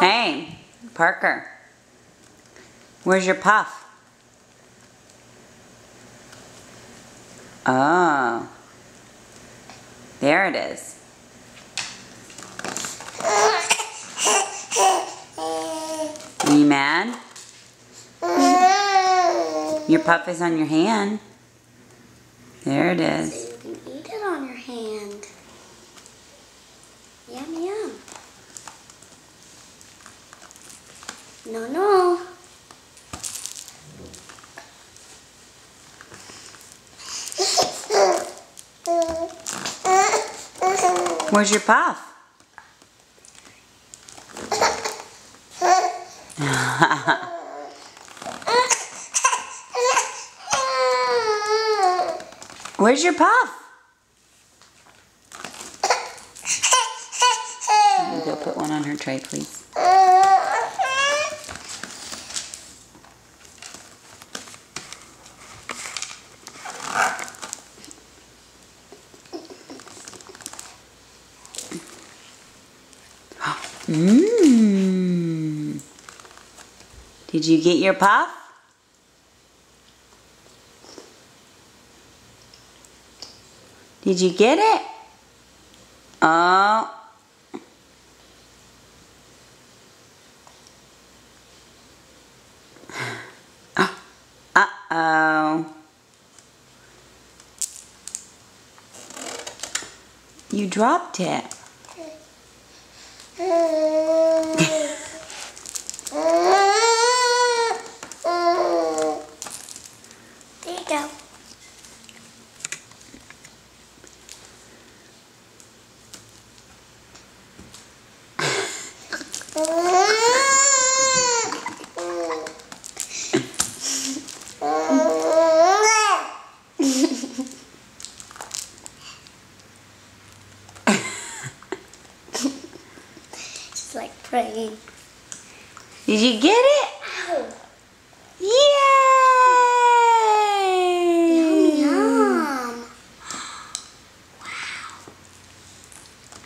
Hey, Parker. Where's your puff? Oh. There it is. Are you mad? Your puff is on your hand. There it is. So you can eat it on your hand. Yum, No, no. Where's your puff? Where's your puff? Go put one on her tray, please. Mmm. Did you get your puff? Did you get it? Oh. Uh-oh. You dropped it. There you go. She's like praying. Did you get it?